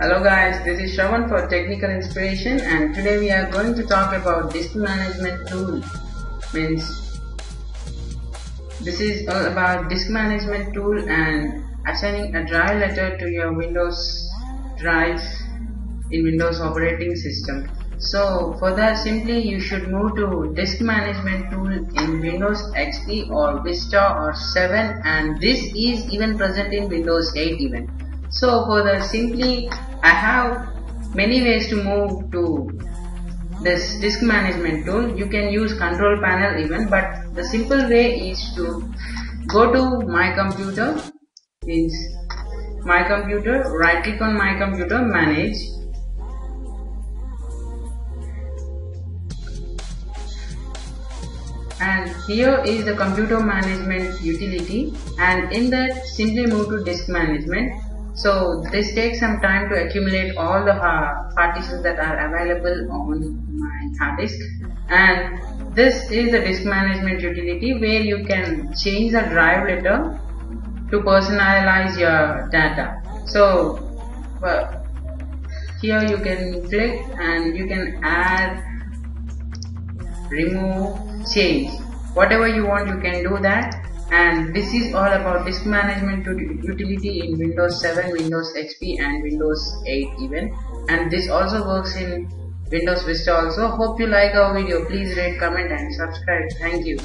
Hello guys, this is Shravan for Technical Inspiration and today we are going to talk about disk management tool. Means this is all about disk management tool and assigning a drive letter to your Windows drives in Windows operating system. So for that simply you should move to disk management tool in Windows XP or Vista or 7 and this is even present in Windows 8 even. So for that simply I have many ways to move to this disk management tool. You can use control panel even but the simple way is to go to my computer. Means my computer right click on my computer manage. And here is the computer management utility. And in that simply move to disk management so this takes some time to accumulate all the partitions that are available on my hard disk. And this is the disk management utility where you can change the drive letter to personalize your data. So well, here you can click and you can add remove change. Whatever you want you can do that and this is all about disk management utility in Windows 7, Windows XP and Windows 8 even and this also works in Windows Vista also. Hope you like our video. Please rate, comment and subscribe. Thank you.